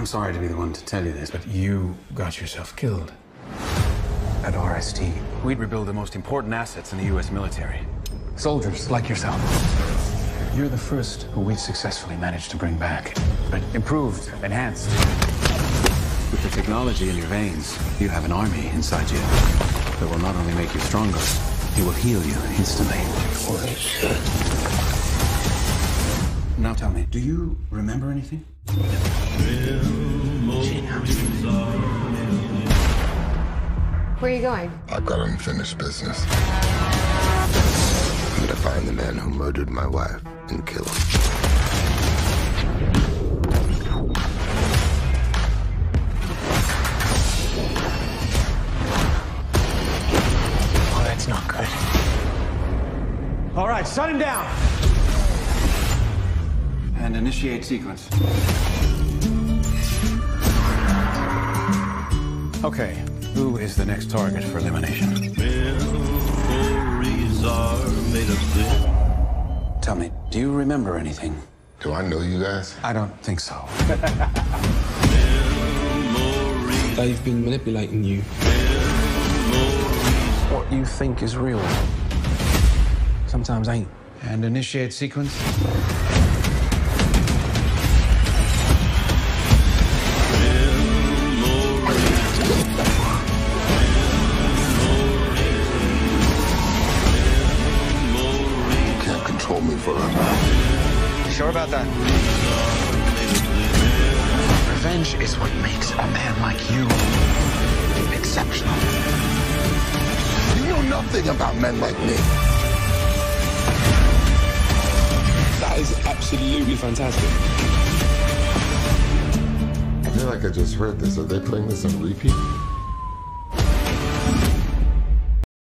I'm sorry to be the one to tell you this, but you got yourself killed. At RST, we'd rebuild the most important assets in the U.S. military. Soldiers like yourself. You're the first who we've successfully managed to bring back. But improved, enhanced. With the technology in your veins, you have an army inside you that will not only make you stronger, it will heal you instantly. Holy shit. Now tell me, do you remember anything? Where are you going? I've got unfinished business. I'm gonna find the man who murdered my wife and kill him. Oh, that's not good. All right, shut him down. And initiate sequence. Okay, who is the next target for elimination? Memories are made of this. Tell me, do you remember anything? Do I know you guys? I don't think so. They've been manipulating you. What you think is real sometimes ain't. And initiate sequence? Can't control me forever. Sure about that? Revenge is what makes a man like you exceptional. You know nothing about men like me. That is absolutely fantastic. I feel like I just heard this. Are they playing this on repeat?